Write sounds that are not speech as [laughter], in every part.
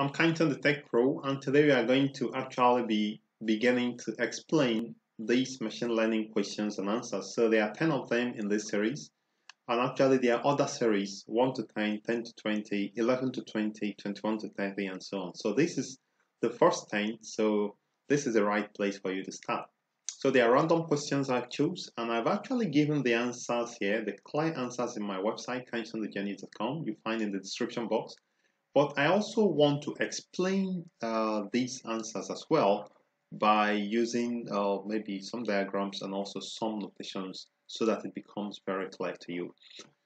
I'm Kindson the Tech Pro and today we are going to actually be beginning to explain these machine learning questions and answers. So there are 10 of them in this series and actually there are other series 1 to 10, 10 to 20, 11 to 20, 21 to 30 and so on. So this is the first 10 so this is the right place for you to start. So there are random questions I've choose and I've actually given the answers here, the clear answers in my website kindsonthegenius.com you find in the description box but I also want to explain uh, these answers as well by using uh, maybe some diagrams and also some notations so that it becomes very clear to you.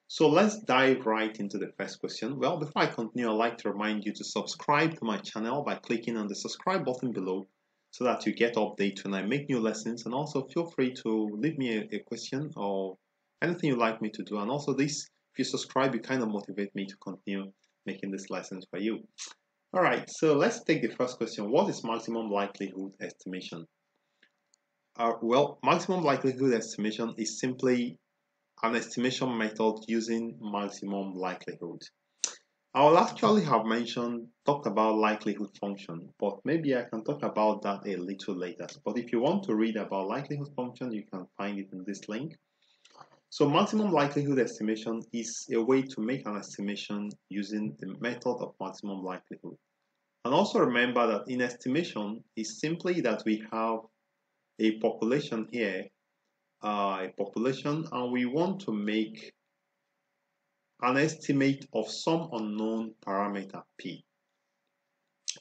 So let's dive right into the first question. Well, before I continue, I'd like to remind you to subscribe to my channel by clicking on the subscribe button below so that you get updates when I make new lessons and also feel free to leave me a, a question or anything you'd like me to do. And also this, if you subscribe, you kind of motivate me to continue making this lesson for you. All right, so let's take the first question. What is maximum likelihood estimation? Uh, well, maximum likelihood estimation is simply an estimation method using maximum likelihood. I will actually have mentioned, talked about likelihood function, but maybe I can talk about that a little later. But if you want to read about likelihood function, you can find it in this link. So maximum likelihood estimation is a way to make an estimation using the method of maximum likelihood. And also remember that in estimation is simply that we have a population here, uh, a population, and we want to make an estimate of some unknown parameter p.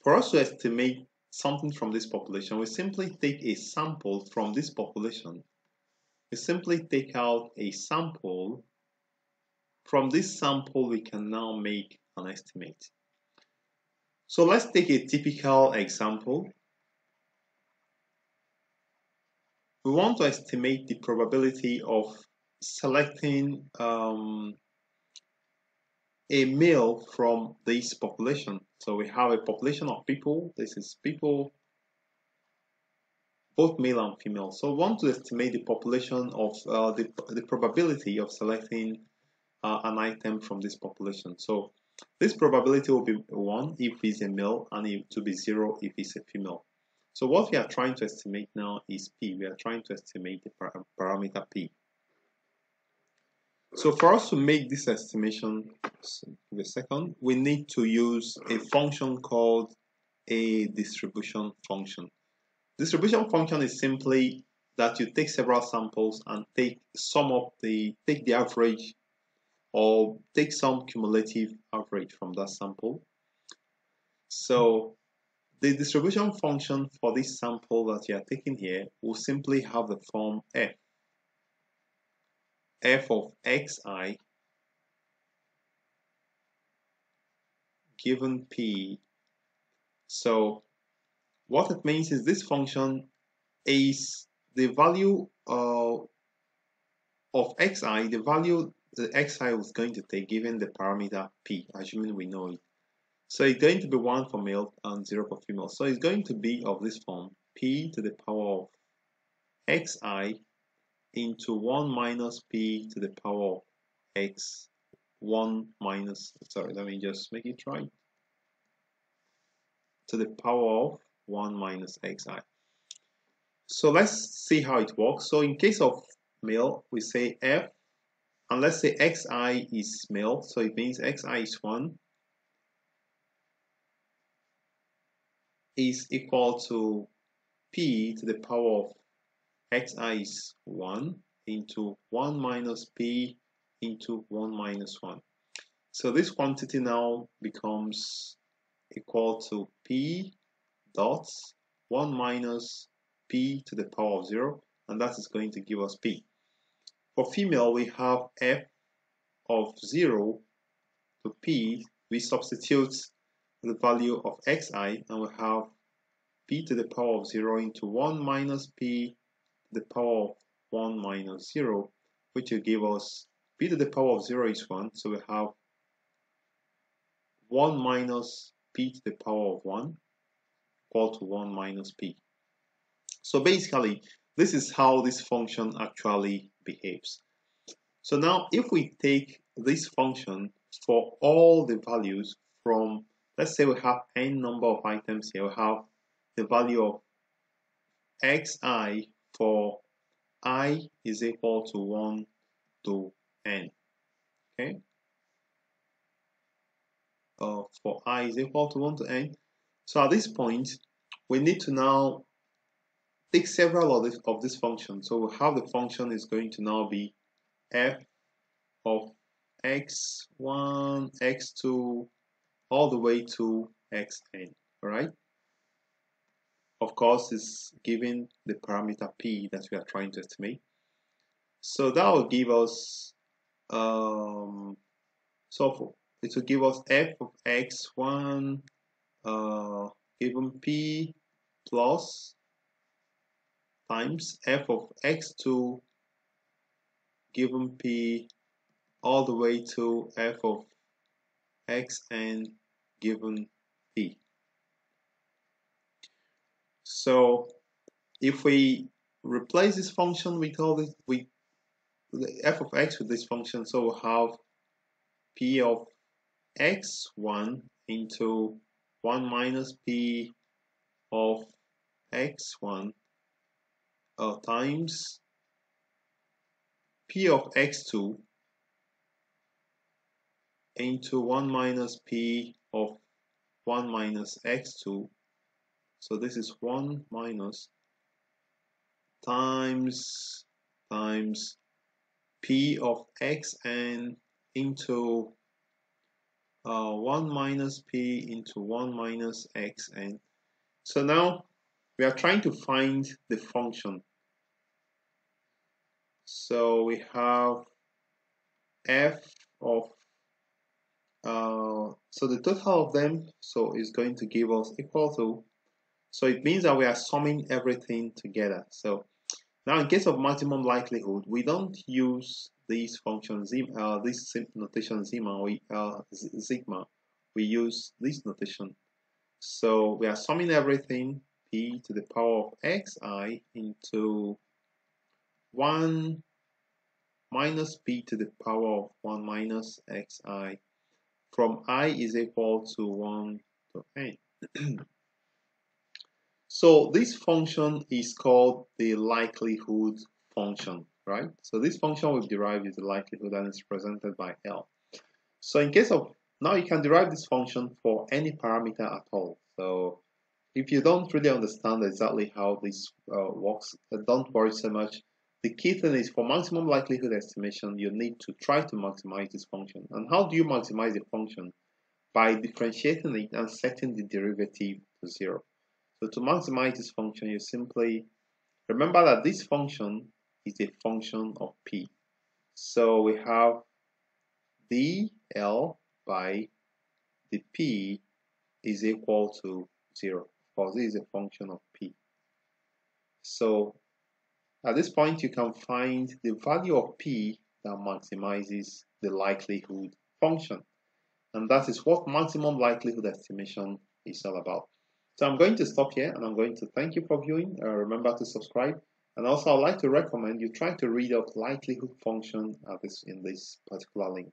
For us to estimate something from this population, we simply take a sample from this population we simply take out a sample. From this sample, we can now make an estimate. So let's take a typical example. We want to estimate the probability of selecting um, a male from this population. So we have a population of people. This is people both male and female. So want to estimate the population of uh, the, the probability of selecting uh, an item from this population. So this probability will be 1 if it's a male and it will be 0 if it's a female. So what we are trying to estimate now is P. We are trying to estimate the par parameter P. So for us to make this estimation, give a second, we need to use a function called a distribution function. Distribution function is simply that you take several samples and take sum of the take the average or take some cumulative average from that sample. So the distribution function for this sample that you are taking here will simply have the form f f of xi given p so what it means is this function is the value uh, of xi, the value the xi was going to take given the parameter p, assuming we know it. So it's going to be 1 for male and 0 for female. So it's going to be of this form, p to the power of xi into 1 minus p to the power of x 1 minus, sorry, let me just make it right, to the power of 1 minus xi. So let's see how it works. So in case of male, we say f, and let's say xi is male, so it means xi is 1 is equal to p to the power of xi is 1 into 1 minus p into 1 minus 1. So this quantity now becomes equal to p dots 1 minus p to the power of 0 and that is going to give us p. For female we have f of 0 to p we substitute the value of xi and we have p to the power of 0 into 1 minus p to the power of 1 minus 0 which will give us p to the power of 0 is 1 so we have 1 minus p to the power of 1 equal to 1 minus p. So basically, this is how this function actually behaves. So now if we take this function for all the values from, let's say we have n number of items here. We have the value of xi for i is equal to 1 to n. Okay. Uh, for i is equal to 1 to n. So at this point, we need to now take several of this, of this function. So have the function is going to now be f of x1, x2, all the way to xn, all right? Of course, it's given the parameter p that we are trying to estimate. So that will give us, um, so for, it will give us f of x1 uh, given p plus times f of x2 given p all the way to f of xn given p. So if we replace this function we call this we f of x with this function so we'll have p of x1 into 1 minus p of x1 uh, times p of x2 into 1 minus p of 1 minus x2 so this is 1 minus times times p of xn into uh, 1 minus p into 1 minus xn. So now we are trying to find the function. So we have f of, uh, so the total of them so is going to give us equal to, so it means that we are summing everything together. So now in case of maximum likelihood, we don't use these functions, uh, this notation sigma, we, uh, sigma, we use this notation. So we are summing everything p to the power of xi into 1 minus p to the power of 1 minus xi from i is equal to 1 to n. [clears throat] so this function is called the likelihood function right? So this function we've derived is the likelihood and it's represented by L. So in case of, now you can derive this function for any parameter at all. So if you don't really understand exactly how this uh, works, uh, don't worry so much. The key thing is for maximum likelihood estimation, you need to try to maximize this function. And how do you maximize the function? By differentiating it and setting the derivative to zero. So to maximize this function, you simply remember that this function is a function of p. So we have dl by the p is equal to 0. Of course, this is a function of p. So at this point, you can find the value of p that maximizes the likelihood function. And that is what maximum likelihood estimation is all about. So I'm going to stop here and I'm going to thank you for viewing. Uh, remember to subscribe and also, I'd like to recommend you try to read out likelihood function uh, this, in this particular link.